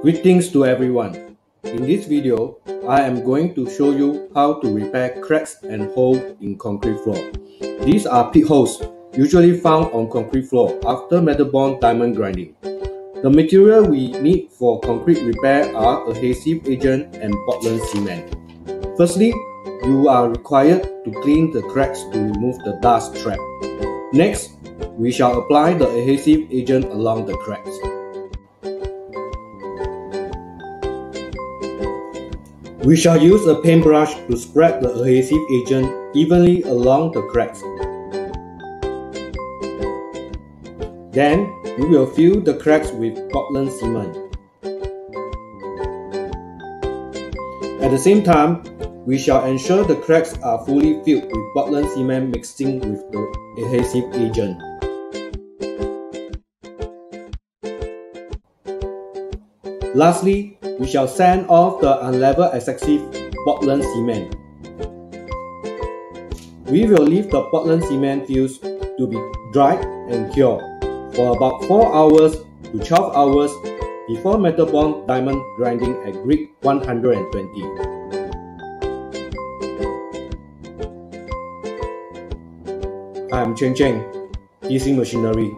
Greetings to everyone. In this video, I am going to show you how to repair cracks and holes in concrete floor. These are pit holes, usually found on concrete floor after metal bond diamond grinding. The material we need for concrete repair are adhesive agent and Portland cement. Firstly, you are required to clean the cracks to remove the dust trap. Next, we shall apply the adhesive agent along the cracks. We shall use a paintbrush to spread the adhesive agent evenly along the cracks. Then, we will fill the cracks with Portland cement. At the same time, we shall ensure the cracks are fully filled with Portland cement mixing with the adhesive agent. Lastly, we shall sand off the unlevel excessive Portland cement. We will leave the Portland cement fuse to be dried and cured for about 4 hours to 12 hours before metal bond diamond grinding at grit 120. I am Cheng Cheng, Teesin Machinery.